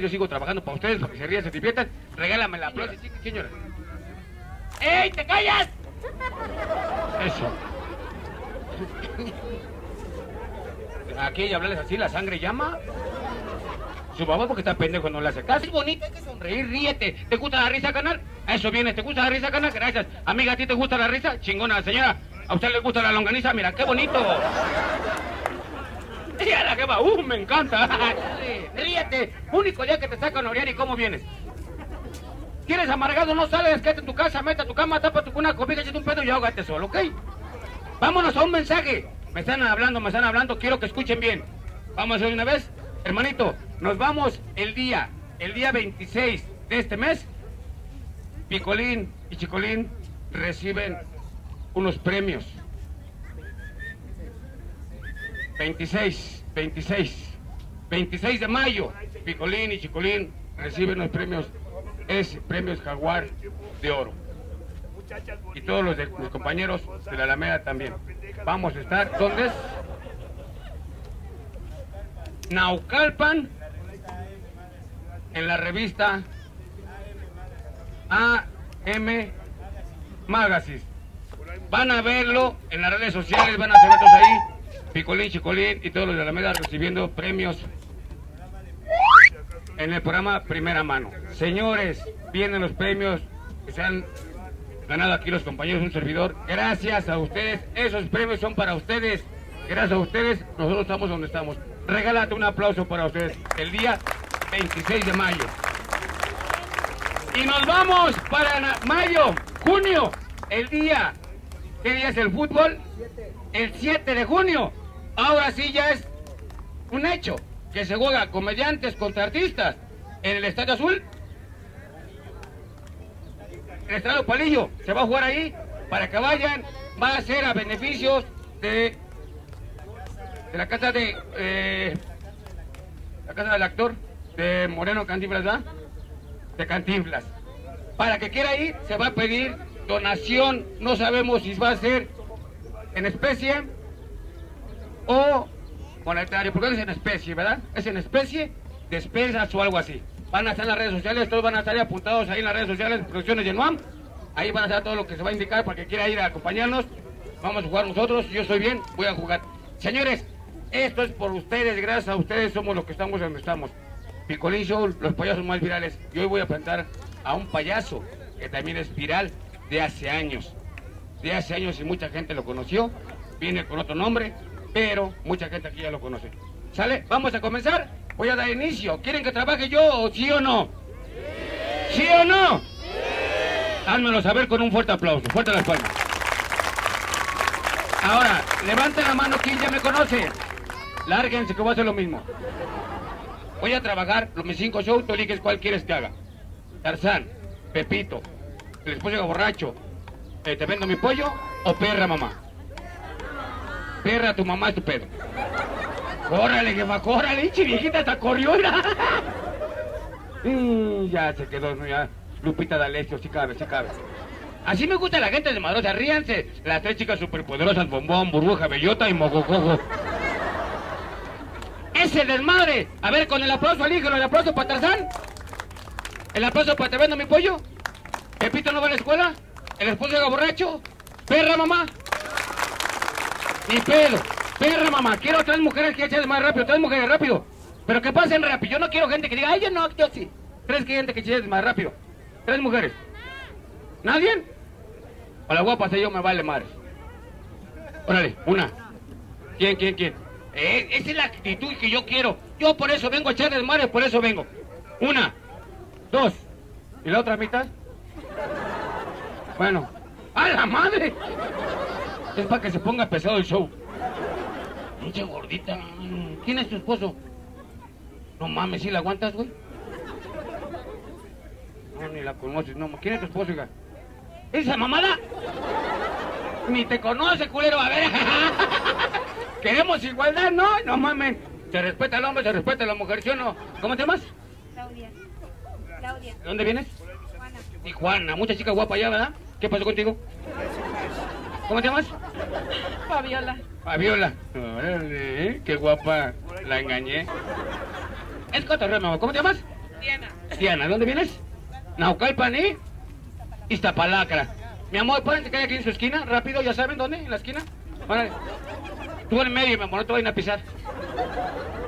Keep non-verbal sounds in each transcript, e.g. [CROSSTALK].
yo sigo trabajando para ustedes, para que se rían, se diviertan. Regálame la sí, señora. ¡Ey, te callas! Eso. Aquí y hablarles así, la sangre llama. Su mamá porque está pendejo no le hace caso. Es bonito, hay que sonreír, ríete. ¿Te gusta la risa, canal? Eso viene, ¿te gusta la risa, canal? Gracias. Amiga, ¿a ti te gusta la risa? Chingona, señora. ¿A usted le gusta la longaniza? Mira, qué bonito. Mira, que va, uh, me encanta. [LAUGHS] Ríete. Único día que te sacan a y ¿cómo vienes? ¿Quieres amargado? No sales, quédate en tu casa, meta tu cama, tapa tu cuna, cobija, échate un pedo y ahógate solo, ¿ok? Vámonos a un mensaje. Me están hablando, me están hablando, quiero que escuchen bien. Vamos a hacer una vez. Hermanito, nos vamos el día, el día 26 de este mes. Picolín y Chicolín reciben unos premios. 26, 26, 26 de mayo, Picolín y Chicolín reciben los premios, es premios Jaguar de Oro. Y todos los, de, los compañeros de la Alameda también. Vamos a estar, ¿dónde es? Naucalpan, en la revista AM Magazine. Van a verlo en las redes sociales, van a todos ahí. Picolín, Chicolín y todos los de Alameda recibiendo premios en el programa Primera Mano. Señores, vienen los premios que se han ganado aquí los compañeros, un servidor. Gracias a ustedes, esos premios son para ustedes. Gracias a ustedes, nosotros estamos donde estamos. Regálate un aplauso para ustedes el día 26 de mayo. Y nos vamos para mayo, junio, el día. ¿Qué día es el fútbol? El 7 de junio. Ahora sí ya es un hecho que se juega comediantes contra artistas en el Estadio Azul. El Estadio Palillo se va a jugar ahí para que vayan. Va a ser a beneficios de, de la casa de eh, la casa del actor de Moreno Cantinflas, ¿verdad? De Cantinflas. Para que quiera ir, se va a pedir donación. No sabemos si va a ser en especie o monetario, porque es en especie, ¿verdad? Es en especie, despensas o algo así. Van a estar en las redes sociales, todos van a estar apuntados ahí en las redes sociales, producciones de NUAM. Ahí van a estar todo lo que se va a indicar para que quiera ir a acompañarnos. Vamos a jugar nosotros, yo estoy bien, voy a jugar. Señores, esto es por ustedes, gracias a ustedes somos los que estamos donde estamos. Picolín Show, los payasos más virales. Y hoy voy a presentar a un payaso que también es viral de hace años. De hace años y mucha gente lo conoció. Viene con otro nombre, pero mucha gente aquí ya lo conoce. ¿Sale? Vamos a comenzar. Voy a dar inicio. ¿Quieren que trabaje yo sí o no? ¿Sí, o no? Sí. Házmelo saber con un fuerte aplauso. Fuerte las palmas. Ahora, levanten la mano quien ya me conoce. Lárguense que voy a hacer lo mismo. Voy a trabajar los mis cinco shows, tú eliges cuál quieres que haga. Tarzán, Pepito, el esposo borracho, eh, te vendo mi pollo o perra mamá. Perra tu mamá es tu pedo. Córrale, jefa, córrale, viejita, hasta corrió. y ya se quedó, ya. Lupita D'Alessio, sí cabe, sí cabe. Así me gusta la gente de Madrosa, ríanse. Las tres chicas superpoderosas, bombón, burbuja, bellota y mogojojo. ¡Ese desmadre! A ver, con el aplauso al hijo, el aplauso para Tarzán. El aplauso para te vendo mi pollo. Pepito no va a la escuela. El esposo llega borracho. Perra, mamá. Ni pedo. Perra, mamá. Quiero tres mujeres que echen más rápido. Tres mujeres rápido. Pero que pasen rápido. Yo no quiero gente que diga, ay, yo no, yo sí. Tres gente que echen más rápido. Tres mujeres. ¿Nadie? O la guapa yo me vale madre. Órale, una. ¿Quién, quién, quién? Eh, esa es la actitud que yo quiero. Yo por eso vengo a echar madre, por eso vengo. Una, dos. ¿Y la otra mitad? Bueno. ¡A la madre! Es para que se ponga pesado el show. Pinche gordita. ¿Quién es tu esposo? No mames, ¿sí la aguantas, güey? No, ni la conoces, no. ¿Quién es tu esposo, hija? ¿Esa mamada? Ni te conoce, culero. A ver. [LAUGHS] Queremos igualdad, ¿no? No mames. Se respeta al hombre, se respeta a la mujer, ¿sí o no? ¿Cómo te llamas? Claudia. Claudia. ¿De dónde vienes? Juana. Tijuana. Mucha chica guapa allá, ¿verdad? ¿Qué pasó contigo? ¿Cómo te llamas? Fabiola. Fabiola. Órale, ¿eh? Qué guapa. La engañé. Es cotorreo, mi amor. ¿Cómo te llamas? Diana. Diana, ¿dónde vienes? Naucalpan y Iztapalacra. Mi amor, ¿pueden caer aquí en su esquina? Rápido, ¿ya saben dónde? ¿En la esquina? Órale. Tú en medio, mi amor, no te vayan a pisar.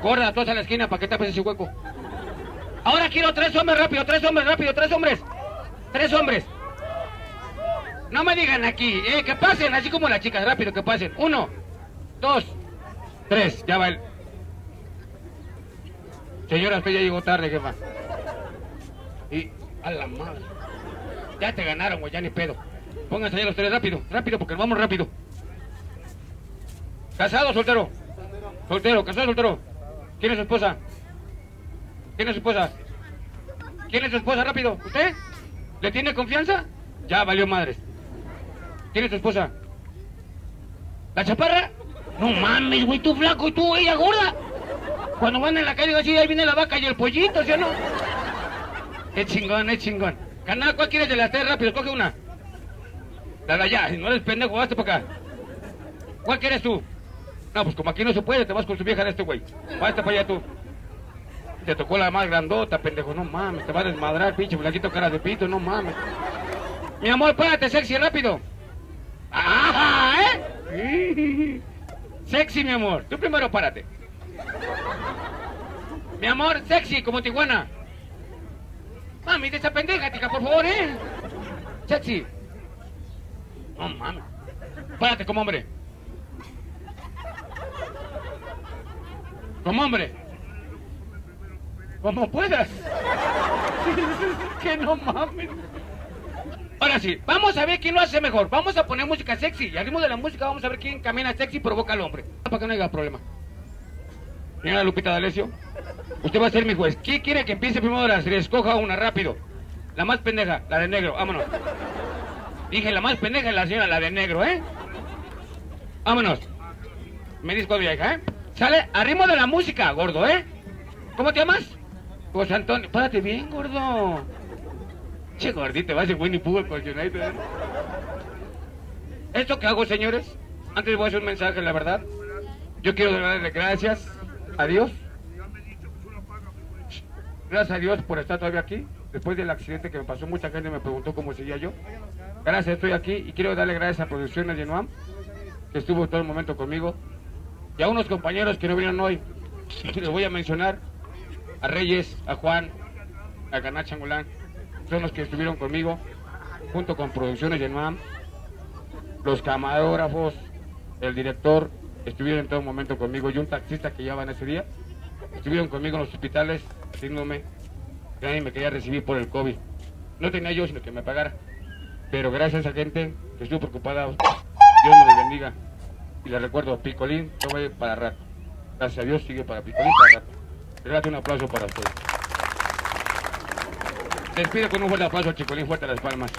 Corra, todos a la esquina para que tapes ese hueco. Ahora quiero tres hombres rápido, tres hombres rápido, tres hombres. Tres hombres. No me digan aquí, eh, que pasen, así como las chicas, rápido, que pasen. Uno, dos, tres, ya va el... Señora, usted ya llegó tarde, jefa. Y, a la madre. Ya te ganaron, güey, ya ni pedo. Pónganse ahí los tres rápido, rápido, porque vamos rápido. ¿Casado soltero? Soltero, casado soltero. ¿Quién es su esposa? ¿Quién es su esposa? ¿Quién es su esposa? Rápido. ¿Usted? ¿Le tiene confianza? Ya valió madres. ¿Quién es tu esposa? ¿La chaparra? No mames, güey, tú flaco y tú, ella gorda. Cuando van en la calle así, ahí viene la vaca y el pollito, ¿sí o no? Es chingón, es chingón. Canal, ¿cuál quieres de las tres? Rápido, coge una. La de allá, si no eres pendejo, hazte para acá. ¿Cuál quieres tú? No, pues como aquí no se puede, te vas con su vieja de este güey. Váyate para allá tú. Te tocó la más grandota, pendejo. No mames, te va a desmadrar, pinche blanquito cara de pito, no mames. Mi amor, párate, sexy, rápido. ¡Ajá! ¿Eh? Sexy, mi amor. Tú primero párate. Mi amor, sexy, como Tijuana. Mami, de esa pendeja, tica, por favor, ¿eh? Sexy. No mames. Párate como hombre. Como hombre. Como puedas. [LAUGHS] que no mames. Ahora sí, vamos a ver quién lo hace mejor. Vamos a poner música sexy. Y al ritmo de la música vamos a ver quién camina sexy y provoca al hombre. Para que no haya problema. Señora Lupita D'Alessio, usted va a ser mi juez. ¿Quién quiere que empiece primero de las tres? Escoja una, rápido. La más pendeja, la de negro, vámonos. Dije la más pendeja la señora, la de negro, ¿eh? Vámonos. Me disco vieja, ¿eh? Sale a ritmo de la música, gordo, ¿eh? ¿Cómo te llamas? José Antonio. Párate bien, gordo. Che, gordito, vas de Winnie Pooh el colchonadito, ¿eh? Esto que hago, señores, antes voy a hacer un mensaje, la verdad. Yo quiero darle gracias a Dios. Gracias a Dios por estar todavía aquí. Después del accidente que me pasó, mucha gente me preguntó cómo seguía yo. Gracias, estoy aquí y quiero darle gracias a Producciones de Noam, que estuvo todo el momento conmigo. Y a unos compañeros que no vinieron hoy. [LAUGHS] Les voy a mencionar a Reyes, a Juan, a Ganá Changolán. Son los que estuvieron conmigo, junto con Producciones de Noam. Los camarógrafos, el director, estuvieron en todo momento conmigo. Y un taxista que llevaban ese día, estuvieron conmigo en los hospitales, haciéndome que nadie me quería recibir por el COVID. No tenía yo, sino que me pagara. Pero gracias a gente que estuvo preocupada, Dios me les bendiga. Y les recuerdo, Picolín, todo va para rato. Gracias a Dios sigue para Picolín para rato. Regálate un aplauso para ustedes. Les pido con un fuerte aplauso Chicolín, fuerte las palmas.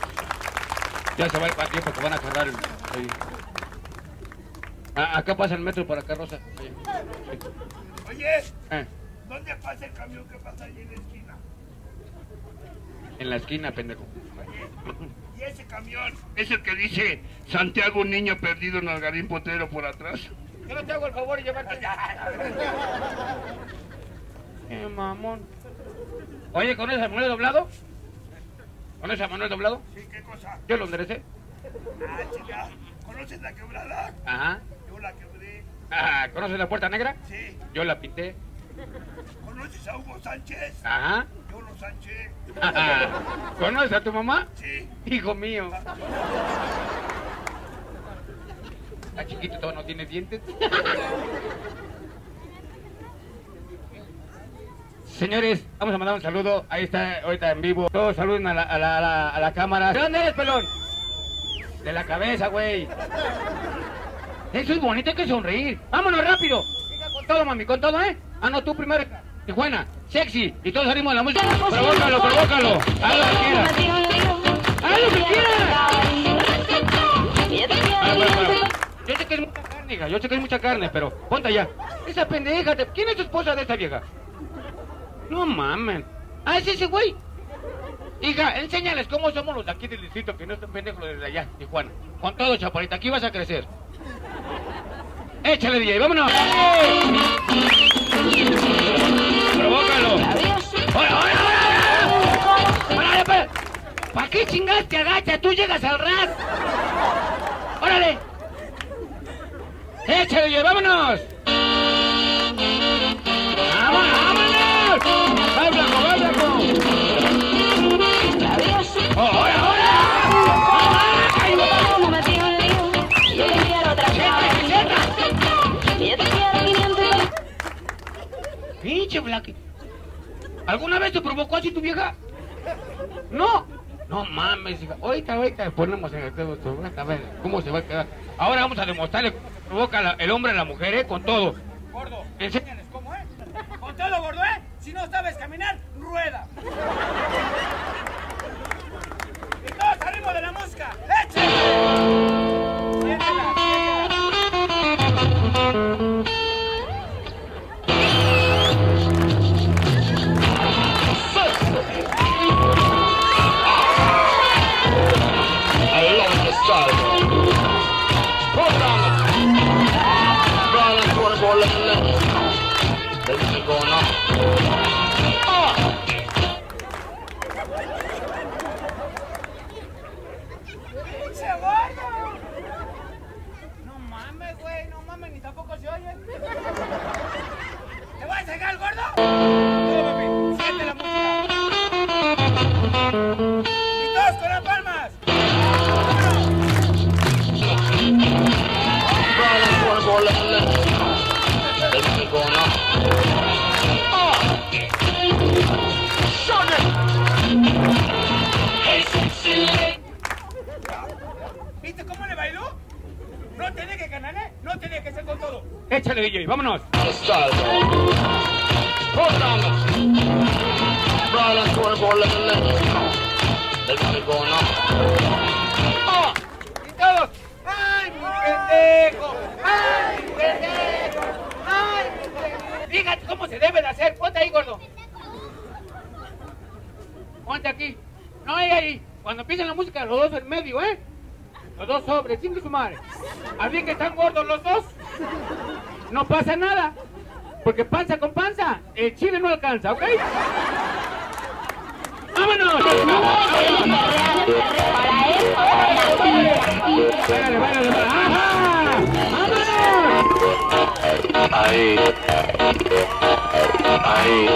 Ya se va el partido porque van a cerrar. Ah, acá pasa el metro para acá, Rosa. Oye, Eh, ¿dónde pasa el camión que pasa ahí en la esquina? en la esquina, pendejo. Y ese camión es el que dice Santiago, un niño perdido en Algarín Potero por atrás. Yo no te hago el favor de llevarte. [LAUGHS] Qué mamón. Oye, ¿conoces a Manuel Doblado? ¿Conoces a Manuel Doblado? ¿Sí? ¿Qué cosa? Yo lo enderecé. Ah, chica, ¿conoces la quebrada? Ajá. Yo la quebré. Ah, ¿Conoces la Puerta Negra? Sí. Yo la pinté. ¿Conoces a Hugo Sánchez? Ajá. Yo lo sanché. Ajá. [LAUGHS] ¿Conoces a tu mamá? Sí. Hijo mío. Está chiquito, todavía no tiene dientes. [LAUGHS] Señores, vamos a mandar un saludo. Ahí está, ahorita en vivo. Todos saluden a la, a la, a la, a la cámara. ¿De dónde eres, pelón? De la cabeza, güey. Eso es bonito, hay que sonreír. Vámonos rápido. Venga, con todo, mami, con todo, ¿eh? Ah, no, tú primero. Tijuana, sexy. Y todos salimos de la música. Provócalo, provócalo. Haz lo que quieras. Haz lo que quieras. Ah. Yo sé que es mucha carne, hija, yo sé que es mucha carne, pero ponte allá. Esa pendeja, te- ¿quién es tu esposa de esta vieja? No mamen. Ah, es ese güey. Hija, enséñales cómo somos los de aquí del distrito, que no están pendejos los de allá, Tijuana. Con todo, chaparita, aquí vas a crecer. Échale, DJ, vámonos. provócalo. ¡Hola, hola, hola! ¿Para qué chingaste te agachas? Tú llegas al ras. ¡Órale! ¡Échale, vámonos! ¡Vámonos, Blacky. ¿Alguna vez te provocó así tu vieja? No. No mames, hija. Ahorita, ahorita ponemos en el dedo. A ver cómo se va a quedar. Ahora vamos a demostrarle cómo provoca la- el hombre a la mujer, ¿eh? Con todo. Gordo, enséñales cómo, ¿eh? Con todo, gordo, ¿eh? Si no sabes caminar, rueda. Pendejo! Fíjate cómo se hacer. Ponte ahí, gordo. Ponte aquí. No, ahí, ahí. Cuando empiece la música, los dos en medio, ¿eh? Los dos sobres, sin su madre. Que están gordos los dos. No pasa nada. Porque panza con panza, el chile no alcanza, ¿ok? ¡Vámonos! ¡Váyale, váyale! ¡Ajá! ¡Vámonos! Ahí. Ahí.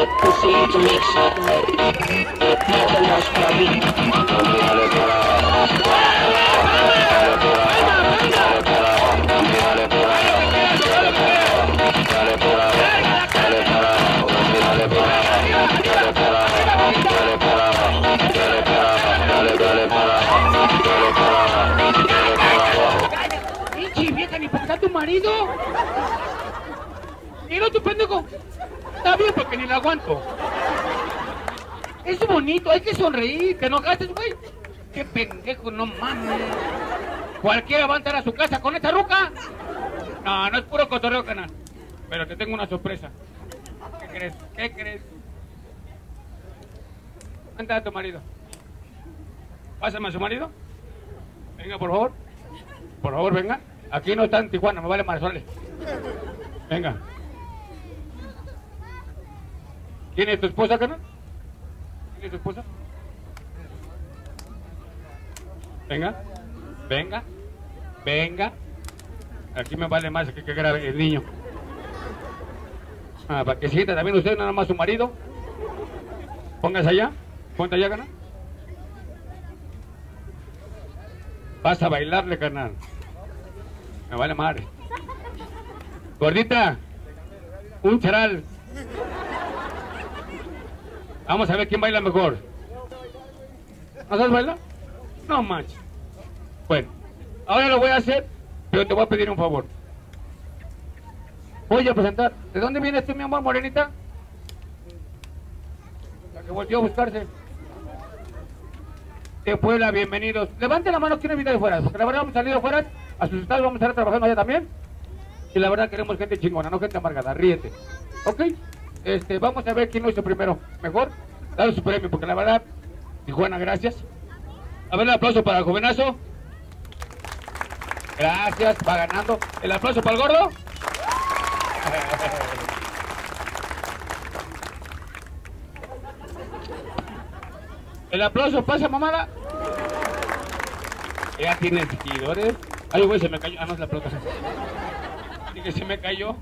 Está tu marido. Mira tu pendejo. Está bien porque ni la aguanto. Es bonito, hay que sonreír, que no gastes, güey. Qué pendejo, no mames. Cualquiera va a entrar a su casa con esta ruca. No, no es puro cotorreo, canal. Pero te tengo una sorpresa. ¿Qué crees? ¿Qué crees? Cuéntale a tu marido. Pásame a su marido. Venga, por favor. Por favor, venga. Aquí no está en Tijuana, me vale órale. Venga. ¿Quién es tu esposa, canal? ¿Quién es tu esposa? Venga. Venga. Venga. Aquí me vale más que que grabe el niño. Ah, para que sienta también usted, nada más su marido. Póngase allá. Ponte allá, canal. Vas a bailarle, carnal. Me vale madre. Gordita, un charal. Vamos a ver quién baila mejor. ¿No sabes bailar? No manches. Bueno, ahora lo voy a hacer, pero te voy a pedir un favor. Voy a presentar. ¿De dónde vienes tú, mi amor, morenita? La que volvió a buscarse. De Puebla, bienvenidos. Levante la mano quien viene de fuera, porque la verdad hemos salido fuera, a sus estados vamos a estar trabajando allá también. Y la verdad queremos gente chingona, no gente amargada, ríete. ¿Ok? Este, vamos a ver quién lo hizo primero. Mejor, dale su premio, porque la verdad, Tijuana, gracias. A ver, el aplauso para el jovenazo. Gracias, va ganando. El aplauso para el gordo. [LAUGHS] El aplauso pasa, mamada. Ya tiene seguidores. Ay, güey, se me cayó. Ah, no es la pelota. Que se me cayó.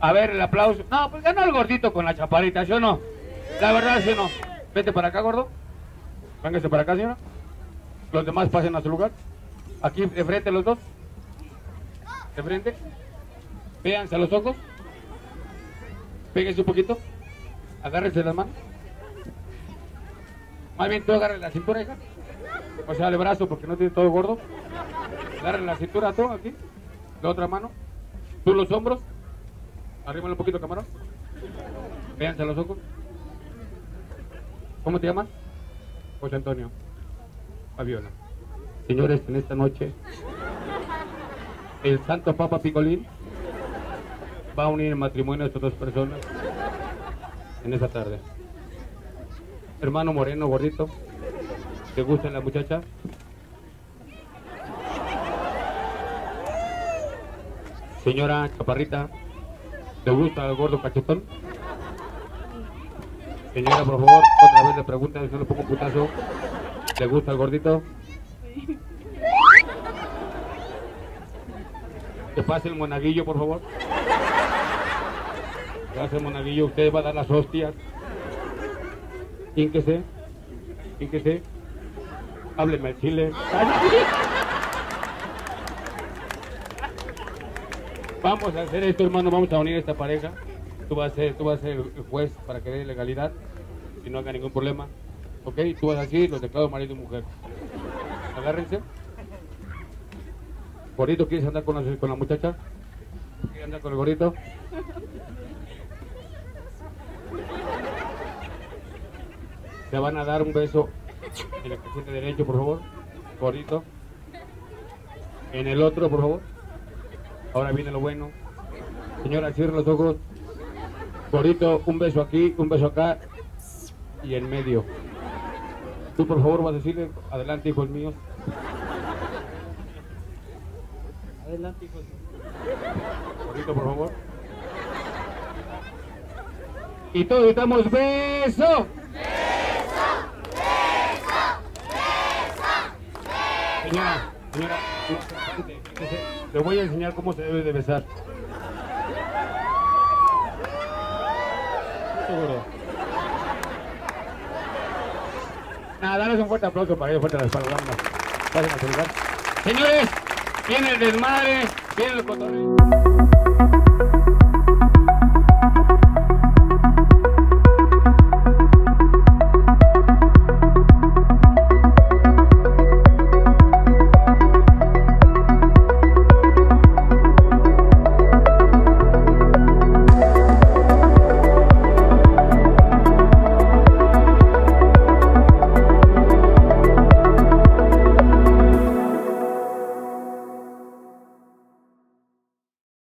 A ver, el aplauso. No, pues ganó el gordito con la chaparita, ¿sí o no? La verdad, ¿sí o no? Vete para acá, gordo. Véngase para acá, señora. Los demás pasen a su lugar. Aquí de frente los dos. De frente. Véanse a los ojos. Péguense un poquito. Agárrense las manos. Más bien tú agarre la cintura, hija. O sea, el brazo porque no tiene todo gordo. Agarre la cintura tú aquí. La otra mano. Tú los hombros. Arrímale un poquito, camarón. Véanse los ojos. ¿Cómo te llamas? José Antonio. Fabiola. Señores, en esta noche, el Santo Papa Picolín va a unir en matrimonio a estas dos personas en esta tarde. Hermano Moreno, gordito, ¿te gusta la muchacha? Señora Chaparrita, ¿te gusta el gordo cachetón? Señora, por favor, otra vez le pregunta, no le pongo un putazo. ¿Le gusta el gordito? Que pase el monaguillo, por favor. El monaguillo, usted va a dar las hostias. Ínquese. Ínquese. Hábleme el chile. Vamos a hacer esto, hermano. Vamos a unir esta pareja. Tú vas a ser, tú vas a ser el juez para que dé legalidad y no haga ningún problema. ¿Ok? Tú vas así, los declaro marido y mujer. Agárrense. Gordito, ¿quieres andar con la, con la muchacha? ¿Quieres andar con el gordito? Se van a dar un beso en el tiene derecho, por favor. Gordito. En el otro, por favor. Ahora viene lo bueno. Señora, cierre los ojos. Gordito, un beso aquí, un beso acá y en medio. Tú, por favor, vas a decirle, adelante, hijos míos. Adelante, hijos míos. Gordito, por favor. Y todos gritamos, beso. Señora, señora, le voy a enseñar cómo se debe de besar. Seguro. Nada, danos un fuerte aplauso para ellos, fuerte la espalda, vámonos. Pasen a su lugar. Señores, viene el desmadre, viene el cotorreo.